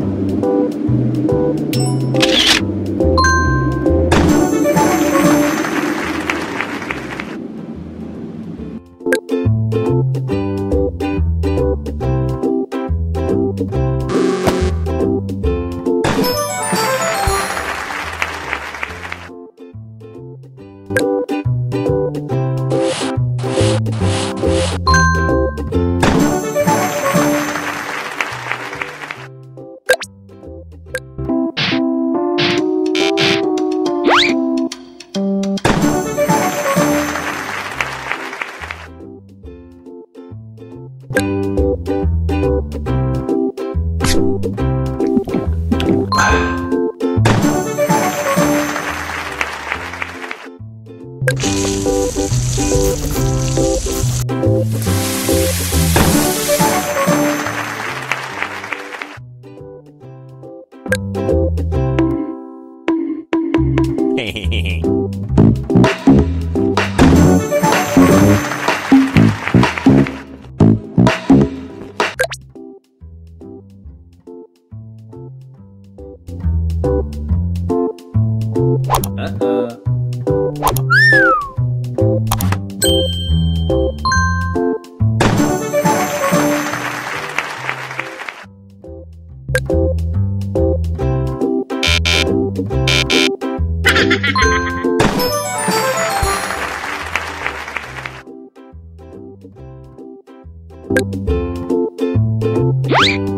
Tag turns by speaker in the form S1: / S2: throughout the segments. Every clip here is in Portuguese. S1: Thank you. 嘿嘿嘿嘿。哎，呃。Yeah.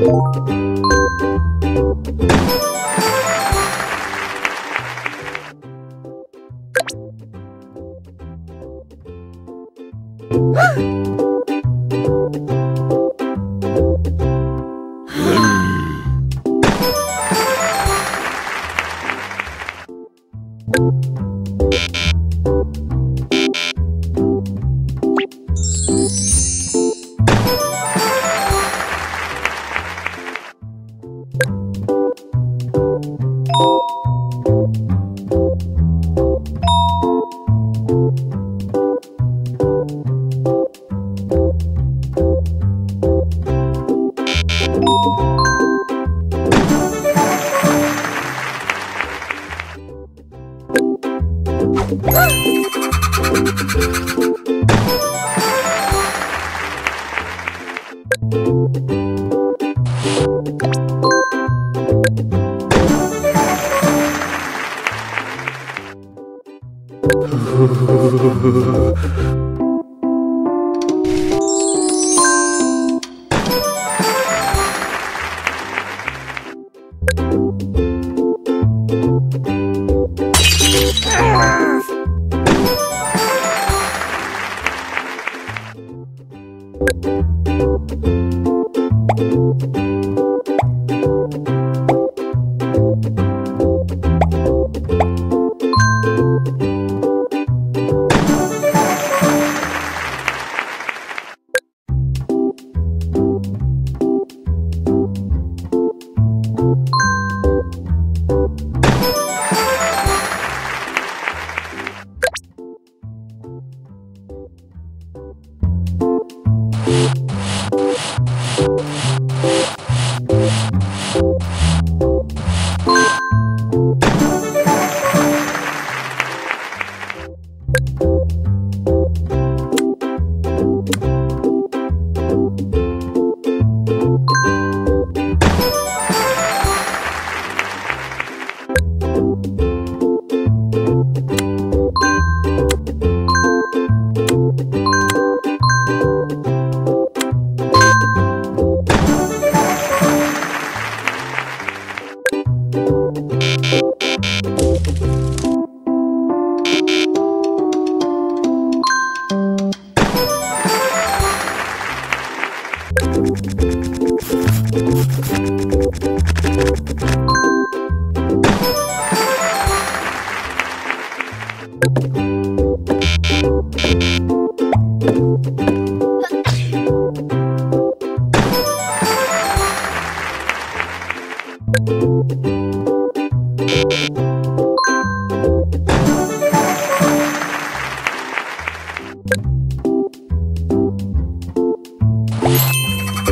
S1: Música Ah!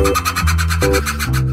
S1: Thank you.